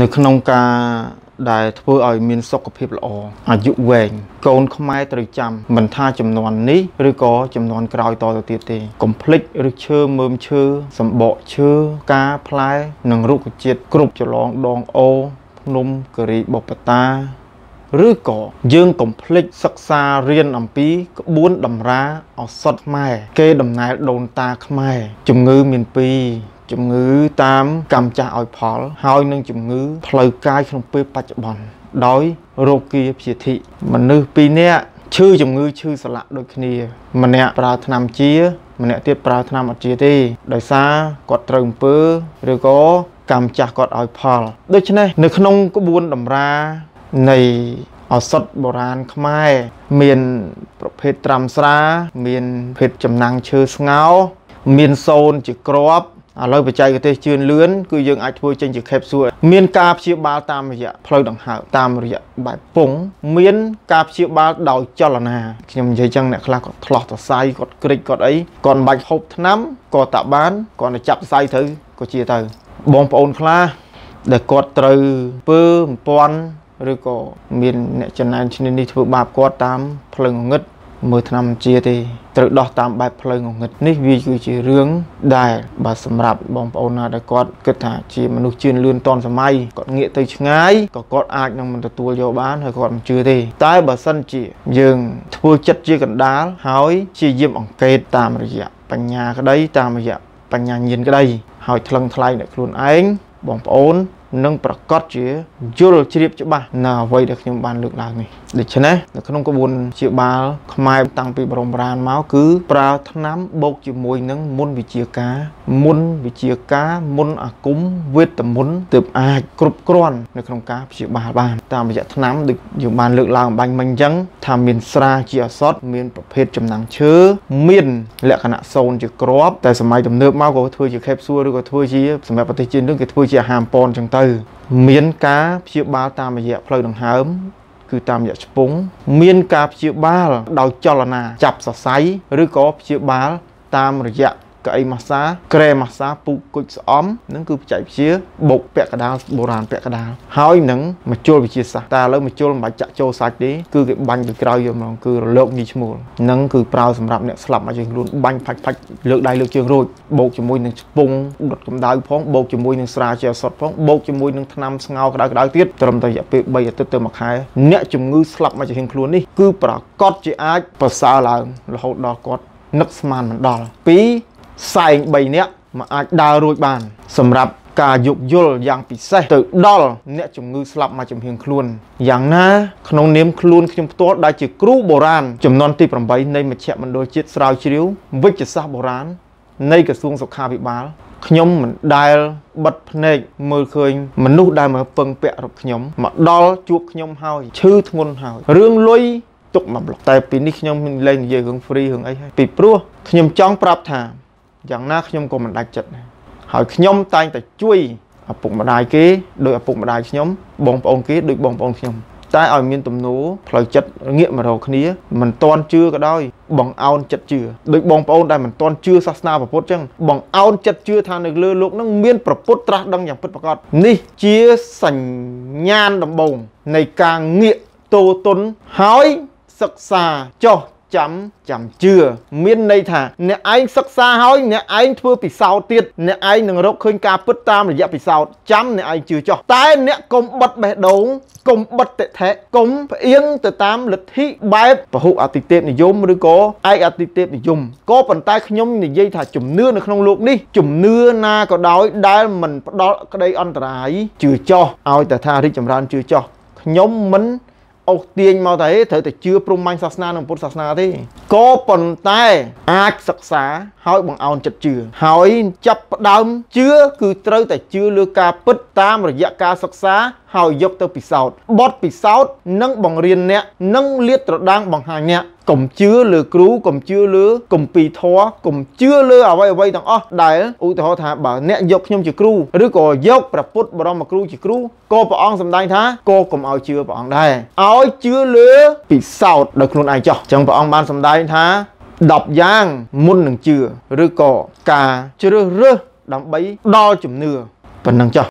នៅក្នុងការដែលធ្វើឲ្យមានសុខភាពល្អអាយុវែងកូនខ្មែរត្រូវចាំមិនថាចំនួននេះឬក៏ចំនួនក្រោយតទៅទៀតទេកុំភ្លេចឬឈើមើមឈើសម្បកឈើការផ្លែនិងរុក្ខជាតិគ្រប់ចលងដងអូភ្នំគិរីបុព្វតាឬក៏យើងកុំភ្លេចសិក្សារៀនអំពីក្បួនតម្រាឱសថខ្មែរគេដំណើរដូនតាខ្មែរជំងឺមានពីរ ជំងឺតាមកម្មចាស់ឲ្យផល ហើយនឹងជំងឺផ្លូវកាយក្នុងពេលបច្ចុប្បន្នដោយរោគាព្យាធិមនុស្សពីរនាក់ឈឺជំងឺឈឺសន្លាក់ដូចគ្នា ម្នាក់ប្រើថ្នាំជា ម្នាក់ទៀតប្រើថ្នាំអត់ជាទេដោយសារគាត់ត្រូវអំពើឬក៏កម្មចាស់គាត់ឲ្យផលដូច្នេះនៅក្នុងក្បួនតម្រានៃឱសថបុរាណខ្មែរមានប្រភេទត្រាំស្រា មានភេទចំណាំងឈើស្ងោ មានសូនជាក្រប ឥឡូវបច្ចេកទេសជឿនលឿនគឺយើងអាចធ្វើចេញជា capsule មានការព្យាបាលតាមរយៈផ្លូវដង្ហើមតាមរយៈបែបពងមានការព្យាបាលដោយចលនាខ្ញុំនិយាយចឹងអ្នកខ្លះគាត់ឆ្លោះសរសៃគាត់ក្រិចគាត់អីគាត់មិនបាច់ហូបថ្នាំក៏តាបានគាត់ទៅចាប់សរសៃទៅក៏ជាទៅបងប្អូនខ្លះដែលគាត់ត្រូវពើមិនពាន់ឬក៏មានអ្នកចំណែនឈ្នានេះធ្វើបាបគាត់តាមផ្លូវងងឹត មើលឆ្នាំជាទេត្រូវដោះតាមបែបផ្លូវងងឹតនេះវាគឺជារឿងដែលបាទសម្រាប់បងប្អូនណាដែលគាត់គិតថាជាមនុស្សជឿនលឿនតនសម័យគាត់ងាកទៅឆ្ងាយក៏គាត់អាចនឹងមិនទទួលយកបានហើយគាត់មិនជឿទេ តែបើសិនជាយើងធ្វើចិត្តជាកណ្ដាលហើយជាយាមអង្កេតតាមរយៈបញ្ញាក្តីតាមរយៈបញ្ញាញាណក្តីហើយថ្លឹងថ្លែងដល់ខ្លួនឯងបងប្អូននិងប្រកាសជាយល់ជ្រាបច្បាស់នៅអ្វីដែលខ្ញុំបានលើកឡើងនេះ ដូច្នេះនៅក្នុងក្បួនជាបាល ខ្មែរតាំងពីបរមរានមកគឺប្រើថ្នាំបូកជាមួយនឹងមុនវិជាការមុនវិជាការមុនអាគមវេទមុនទើបអាចគ្រប់គ្រាន់នៅក្នុងការព្យាបាលបានតាមរយៈថ្នាំដូចយើងបានលើកឡើងបាញ់មិញអញ្ចឹងថាមានស្រាជាអសតមានប្រភេទចំណាំងឈើមានលក្ខណៈសូនជាក្របតែសម័យទំនើបមកក៏ធ្វើជា capsule ឬក៏ធ្វើជាសម្រាប់ប្រទេសជាតិនឹងគេធ្វើជាអាហារប៉នអញ្ចឹងទៅ មានការព្យាបាលតាមរយៈផ្លូវដង្ហើម គឺតាមរយៈឆ្ពង់មានការព្យាបាលដោយចលនាចាប់សរសៃឬក៏ព្យាបាលតាមរយៈ កៅអីម៉ាសាក្រែម៉ាសាពូកគុជស្អំនឹងគឺបច្ចេកវិទ្យាបុកពាក់កដាលបុរាណពាក់កដាលហើយនឹងមជុលវិទ្យាសាស្ត្រតែឥឡូវមជុលមិនបាច់ចាក់ចូលសាច់ទេគឺគេបាញ់ពីក្រោយយកហ្មងគឺរលកញីឈ្មោលនឹងគឺប្រើសម្រាប់អ្នកស្លាប់មកជើងខ្លួនបាញ់ផាច់ផាច់លើកដៃលើកជើងរួចបូកជាមួយនឹងឆ្ពង់ដុតកម្ដៅផងបូកជាមួយនឹងស្រាជាអសតផងបូកជាមួយនឹងថ្នាំស្ងោក្ដៅក្ដៅទៀតត្រឹមតែរយៈពេល3អាទិត្យទៅមួយខែអ្នកជំងឺស្លាប់មកជើងខ្លួននេះគឺប្រកាសជាអាចប្រសើរឡើងរហូតដល់គាត់នឹកស្មានមិនដល់2 សែង3នាក់មកអាចដើររួចបាន សម្រាប់ការយោគយល់យ៉ាងពិសេសទៅដល់អ្នកជំងឺស្លាប់មកចំហៀងខ្លួនយ៉ាងណាក្នុងនាមខ្លួនខ្ញុំផ្ទាល់ដែលជាគ្រូបុរាណចំនួនទី8នៃមជ្ឈមណ្ឌលជាតិស្រាវជ្រាវវិទ្យាសាស្ត្របុរាណនៃក្រសួងសុខាភិបាលខ្ញុំមិនដែលបិទភ្នែកមើលឃើញមនុស្សដែលមកពឹងពាក់រកខ្ញុំមកដល់ជួបខ្ញុំហើយឈឺធ្ងន់ហើយរឿងលុយទុកមកប្លុកតែពីនេះខ្ញុំមិនលែងនិយាយរឿង free រឿងអីហើយពីព្រោះខ្ញុំចង់ប្រាប់ថា យ៉ាងណាខ្ញុំក៏មិនដាច់ចិត្តហើយខ្ញុំតែងតែជួយឪពុកម្ដាយគេដោយឪពុកម្ដាយខ្ញុំបងប្អូនគេដោយបងប្អូនខ្ញុំតែឲ្យមានទំនោរផ្លូវចិត្តងាកមករកគ្នាមិនតន់ជឿក៏ដោយបងអោនចិត្តជឿដូចបងប្អូនដែលមិនតន់ជឿសាសនាពុទ្ធចឹងបងអោនចិត្តជឿថានៅលើលោកនឹងមានប្រពុតត្រាស់ដឹងយ៉ាងពិតប្រាកដនេះជាសញ្ញាណដំបូងនៃការងាកតូទុនហើយសិក្សាចោះ ចាំចាំជឿមានន័យថាអ្នកឯងសិក្សាហើយអ្នកឯងធ្វើពិសោធន៍ទៀតអ្នកឯងនឹងរកឃើញការពិតតាមរយៈពិសោធន៍ចាំអ្នកឯងជឿចោះតែអ្នកកុំបិទបេះដូងកុំបិទតិថេកុំផ្អៀងទៅតាមលទ្ធិបែបពហុអតិទេពនិយមឬក៏ឯកអតិទេពនិយមក៏ប៉ុន្តែខ្ញុំនិយាយថាជំនឿនៅក្នុងលោកនេះជំនឿណាក៏ដោយដែលមិនផ្ដល់ក្តីអន្តរាយជឿចោះឲ្យតែថារីកចម្រើនជឿចោះខ្ញុំមិន អូសទាញមកតែត្រូវតែជឿព្រំមាញ់សាសនានិងពុទ្ធសាសនាទេក៏ប៉ុន្តែអាចសិក្សាហើយបង្អោនចិត្តជឿហើយចាប់ផ្ដើមជឿគឺត្រូវតែជឿលើការពិតតាមរយៈការសិក្សាហើយយកទៅពិសោធន៍បត់ពិសោធន៍និងបង្រៀនអ្នកនិងលាតត្រដាងបង្ហាញអ្នក កុំជឿលើគ្រូកុំជឿលើគម្ពីរធម៌កុំជឿលើអ្វីអ្វីទាំងអស់ដែលឧទាហរណ៍ថាបើអ្នកយកខ្ញុំជាគ្រូឬក៏យកព្រះពុទ្ធបរមគ្រូជាគ្រូក៏ព្រះអង្គសម្ដែងថាក៏កុំឲ្យជឿព្រះអង្គដែរឲ្យជឿលើពិសោធន៍ដោយខ្លួនឯងចោះអញ្ចឹងព្រះអង្គបានសម្ដែងថា10យ៉ាងមុននឹងជឿឬក៏ការជ្រើសរើសដើម្បីដល់ជំនឿប៉ុណ្ណឹងចោះ